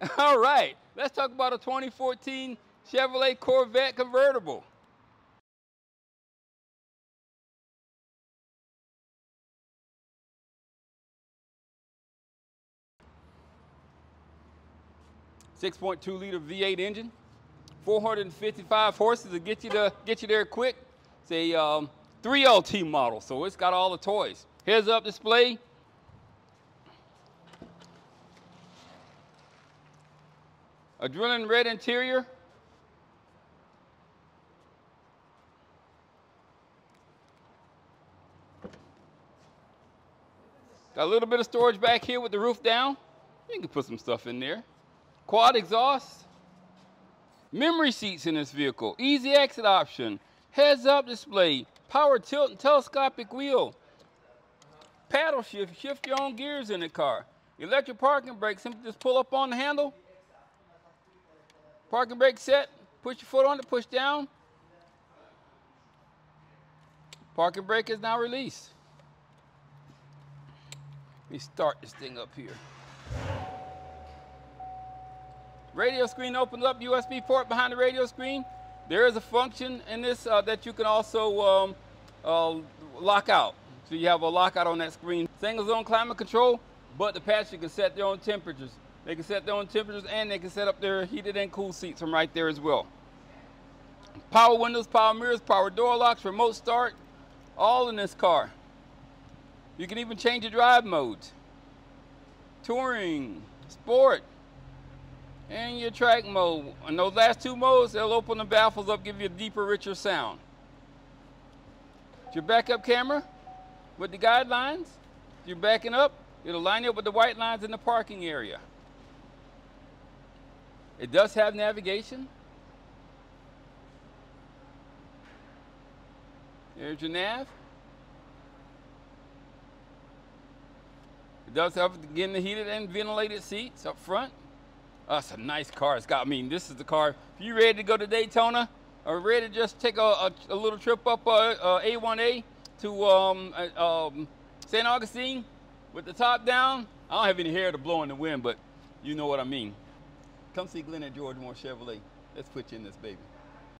All right, let's talk about a 2014 Chevrolet Corvette convertible. Six point two liter V8 engine, 455 horses to get you to get you there quick. It's a um, 3LT model, so it's got all the toys. Heads up display, Adrenaline red interior. Got a little bit of storage back here with the roof down. You can put some stuff in there. Quad exhaust. Memory seats in this vehicle. Easy exit option. Heads up display. Power tilt and telescopic wheel. Paddle shift. Shift your own gears in the car. Electric parking brake. Simply just pull up on the handle Parking brake set, push your foot on it, push down. Parking brake is now released. Let me start this thing up here. Radio screen opens up, USB port behind the radio screen. There is a function in this uh, that you can also um, uh, lock out. So you have a lockout on that screen. Single zone climate control, but the passenger can set their own temperatures. They can set their own temperatures and they can set up their heated and cool seats from right there as well. Power windows, power mirrors, power door locks, remote start, all in this car. You can even change your drive modes. Touring, sport, and your track mode. And those last two modes, they'll open the baffles up, give you a deeper, richer sound. Your backup camera with the guidelines. If you're backing up, it'll line up with the white lines in the parking area. It does have navigation. There's your nav. It does have again the heated and ventilated seats up front. Oh, it's a nice car. It's got, I mean, this is the car. If you're ready to go to Daytona or ready to just take a, a, a little trip up uh, uh, A1A to um, uh, um, St. Augustine with the top down, I don't have any hair to blow in the wind, but you know what I mean. Come see Glenn at George Moore Chevrolet. Let's put you in this baby.